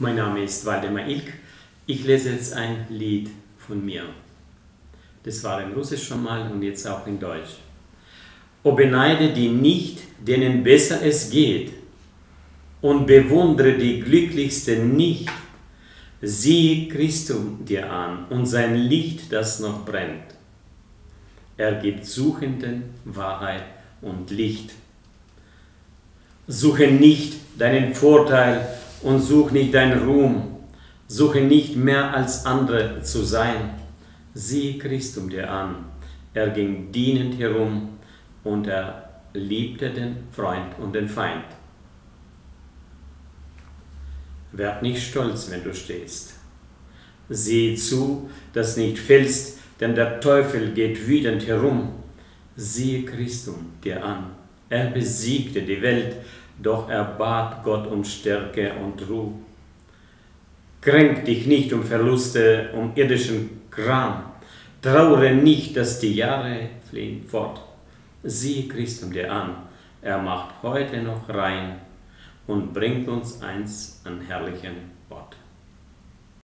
Mein Name ist Waldemar Ilk. Ich lese jetzt ein Lied von mir. Das war in Russisch schon mal und jetzt auch in Deutsch. O beneide die nicht, denen besser es geht, und bewundere die Glücklichsten nicht. Sieh Christum dir an und sein Licht, das noch brennt. Er gibt Suchenden Wahrheit und Licht. Suche nicht deinen Vorteil und such nicht deinen Ruhm. Suche nicht mehr als andere zu sein. Sieh Christum dir an. Er ging dienend herum und er liebte den Freund und den Feind. Werd nicht stolz, wenn du stehst. Sieh zu, dass nicht fällst, denn der Teufel geht wütend herum. Siehe Christum dir an. Er besiegte die Welt, doch er bat Gott um Stärke und Ruhe. Kränk dich nicht um Verluste, um irdischen Kram. Traure nicht, dass die Jahre fliehen fort. Sieh Christum dir an. Er macht heute noch rein und bringt uns eins an herrlichen Wort.